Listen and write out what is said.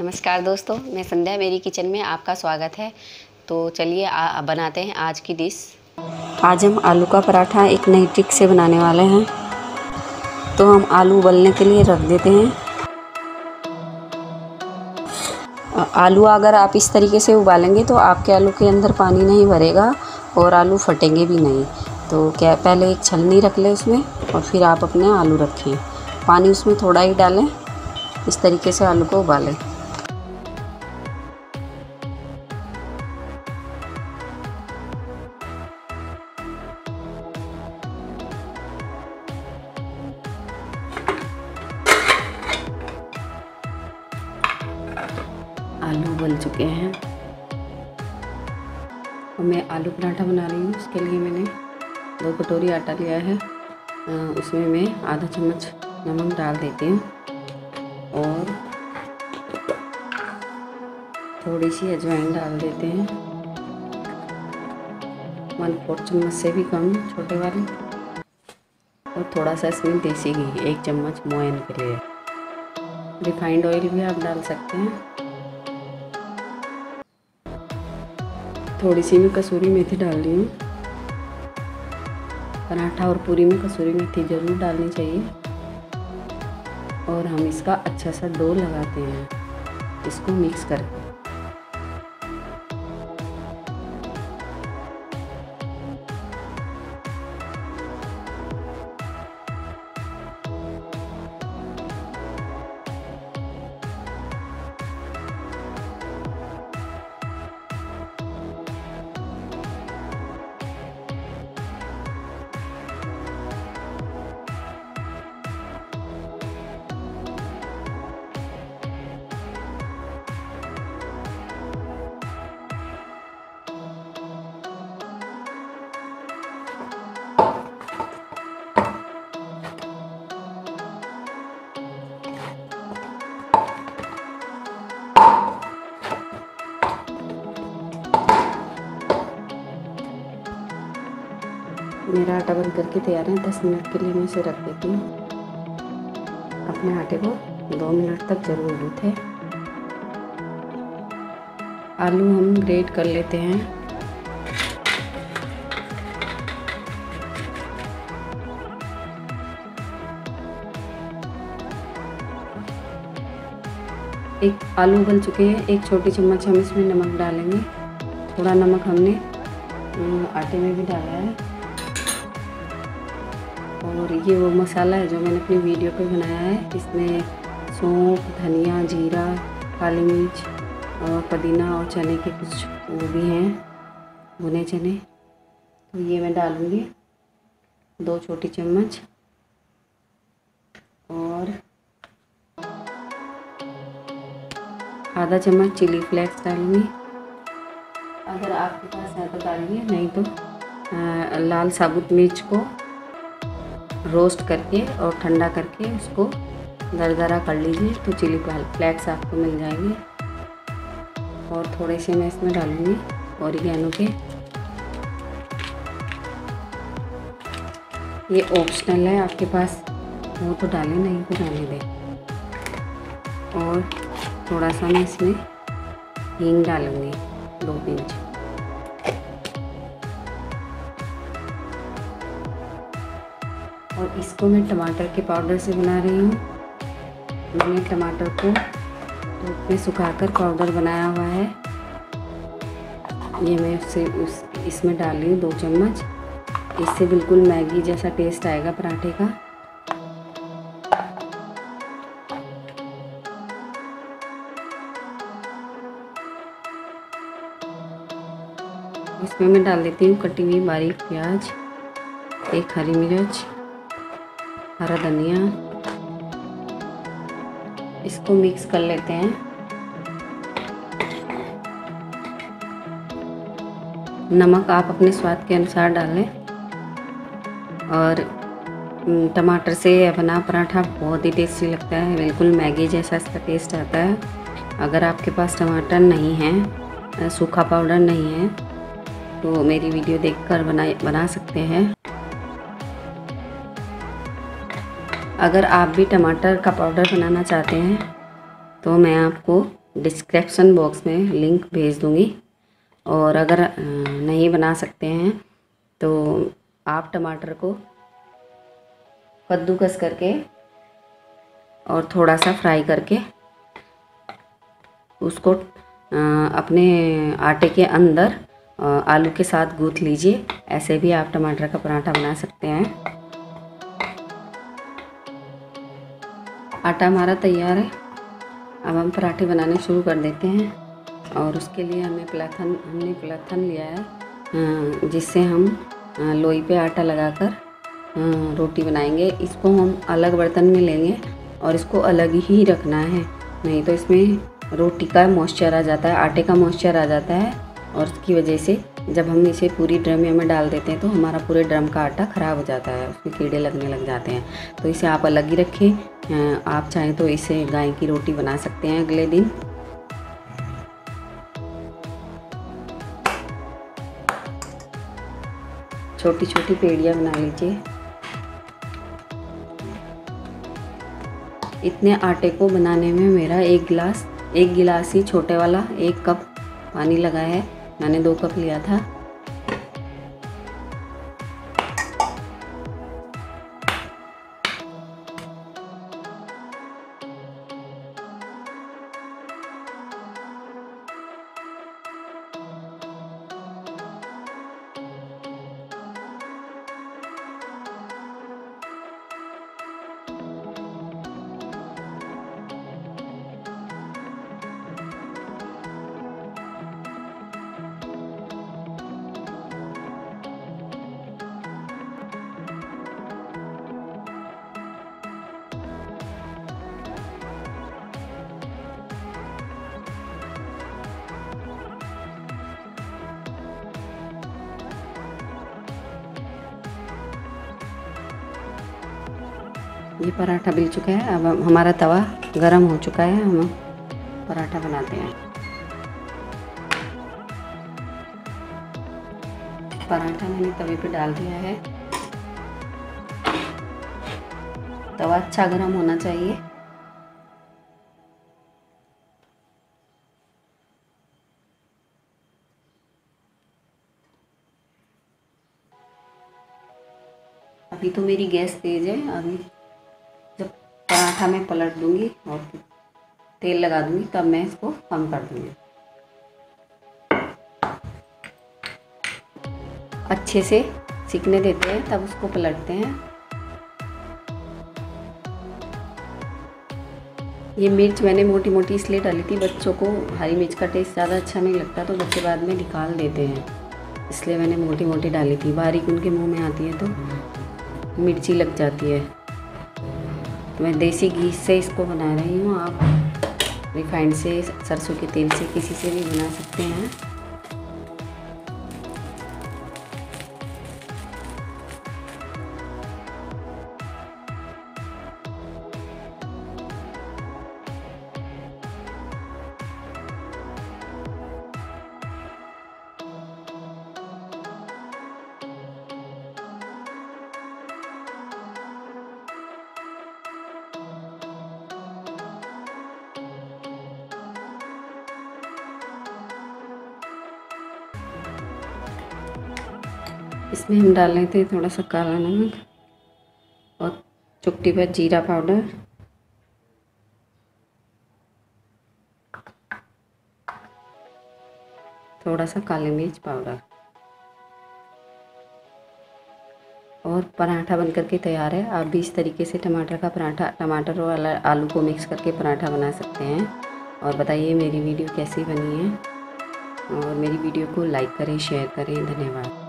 नमस्कार दोस्तों, मैं संध्या मेरी किचन में आपका स्वागत है। तो चलिए बनाते हैं आज की डिश। आज हम आलू का पराठा एक नई ट्रिक से बनाने वाले हैं। तो हम आलू उबलने के लिए रख देते हैं। आलू अगर आप इस तरीके से उबालेंगे तो आपके आलू के अंदर पानी नहीं भरेगा और आलू फटेंगे भी नहीं। तो क्या, पहले एक छलनी रख लें उसमें और फिर आप अपने आलू रखें। पानी उसमें थोड़ा ही डालें। इस तरीके से आलू को उबालें। उबल चुके हैं। और मैं आलू पराठा बना रही हूँ, उसके लिए मैंने दो कटोरी आटा लिया है। उसमें मैं आधा चम्मच नमक डाल देती हूँ और थोड़ी सी अजवाइन डाल देते हैं। वन फोर चम्मच से भी कम, छोटे वाले। और थोड़ा सा इसमें देसी घी, एक चम्मच मोयन के लिए। रिफाइंड ऑयल भी आप डाल सकते हैं। थोड़ी सी मैं कसूरी मेथी डाल रही हूँ। पराठा और पूरी में कसूरी मेथी ज़रूर डालनी चाहिए। और हम इसका अच्छा सा डो लगाते हैं। इसको मिक्स करके। मेरा आटा बन करके तैयार है। दस मिनट के लिए मैं इसे रख देती हूँ। अपने आटे को दो मिनट तक ज़रूर गूँथे आलू हम ग्रेट कर लेते हैं। एक आलू उबल चुके हैं। एक छोटी चम्मच हम इसमें नमक डालेंगे। थोड़ा नमक हमने आटे में भी डाला है। और ये वो मसाला है जो मैंने अपनी वीडियो पे बनाया है। इसमें सौंफ धनिया जीरा काली मिर्च और पुदीना और चने के कुछ वो भी हैं भुने चने। तो ये मैं डालूँगी दो छोटी चम्मच। और आधा चम्मच चिली फ्लेक्स डालूँगी। अगर आपके पास है तो डालिए नहीं तो आ, लाल साबुत मिर्च को रोस्ट करके और ठंडा करके उसको दरदरा कर लीजिए तो चिली फ्लैक्स आपको मिल जाएँगे। और थोड़े से मैं इसमें डालूँगी ओरिगेनो के। ये ऑप्शनल है, आपके पास वो तो डालें, नहीं तो डालने दें और थोड़ा सा मैं इसमें हींग डालूँगी, दो पिंच। और इसको मैं टमाटर के पाउडर से बना रही हूँ। मैंने टमाटर को धूप में सुखाकर पाउडर बनाया हुआ है। ये मैं उससे उस, इसमें डाल रही हूँ दो चम्मच। इससे बिल्कुल मैगी जैसा टेस्ट आएगा पराठे का। इसमें मैं डाल देती हूँ कटी हुई बारीक प्याज, एक हरी मिर्च। हरा धनिया। इसको मिक्स कर लेते हैं। नमक आप अपने स्वाद के अनुसार डालें। और टमाटर से बना पराठा बहुत ही टेस्टी लगता है। बिल्कुल मैगी जैसा इसका टेस्ट आता है। अगर आपके पास टमाटर नहीं है सूखा पाउडर नहीं है तो मेरी वीडियो देखकर बना बना सकते हैं। अगर आप भी टमाटर का पाउडर बनाना चाहते हैं तो मैं आपको डिस्क्रिप्शन बॉक्स में लिंक भेज दूँगी। और अगर नहीं बना सकते हैं तो आप टमाटर को कद्दूकस करके और थोड़ा सा फ्राई करके उसको अपने आटे के अंदर आलू के साथ गूँथ लीजिए। ऐसे भी आप टमाटर का पराठा बना सकते हैं। आटा हमारा तैयार है। अब हम पराठे बनाने शुरू कर देते हैं। और उसके लिए हमें प्लाथन, हमने प्लाथन लिया है। जिससे हम लोई पे आटा लगाकर रोटी बनाएँगे। इसको हम अलग बर्तन में लेंगे और इसको अलग ही रखना है। नहीं तो इसमें रोटी का मॉइस्चर आ जाता है, आटे का मॉइस्चर आ जाता है। और उसकी वजह से जब हम इसे पूरी ड्रमिया में डाल देते हैं तो हमारा पूरे ड्रम का आटा ख़राब हो जाता है। उसमें कीड़े लगने लग जाते हैं। तो इसे आप अलग ही रखें। आप चाहें तो इसे गाय की रोटी बना सकते हैं अगले दिन। छोटी छोटी पेड़ियाँ बना लीजिए। इतने आटे को बनाने में मेरा एक गिलास एक गिलास ही छोटे वाला, एक कप पानी लगा है। मैंने दो कप लिया था। ये पराठा बिल चुका है। अब हमारा तवा गरम हो चुका है। हम पराठा बनाते हैं। पराठा मैंने तवे पे डाल दिया है। तवा अच्छा गरम होना चाहिए। अभी तो मेरी गैस तेज़ है। अभी पराठा मैं पलट दूँगी और तेल लगा दूँगी, तब मैं इसको कम कर दूँगी। अच्छे से सीखने देते हैं, तब उसको पलटते हैं। ये मिर्च मैंने मोटी मोटी इसलिए डाली थी, बच्चों को हरी मिर्च का टेस्ट ज़्यादा अच्छा नहीं लगता तो बच्चे बाद में निकाल देते हैं। इसलिए मैंने मोटी मोटी डाली थी। बारीक उनके मुँह में आती है तो मिर्ची लग जाती है। तो मैं देसी घी से इसको बना रही हूँ। आप रिफाइंड से सरसों के तेल से किसी से भी बना सकते हैं। इसमें हम डाल रहे थे थोड़ा सा काला नमक और चुपटी पर जीरा पाउडर। थोड़ा सा काली मिर्च पाउडर। और पराठा बन करके तैयार है। आप भी इस तरीके से टमाटर का पराठा, टमाटर और आलू को मिक्स करके पराठा बना सकते हैं। और बताइए मेरी वीडियो कैसी बनी है। और मेरी वीडियो को लाइक करें शेयर करें। धन्यवाद।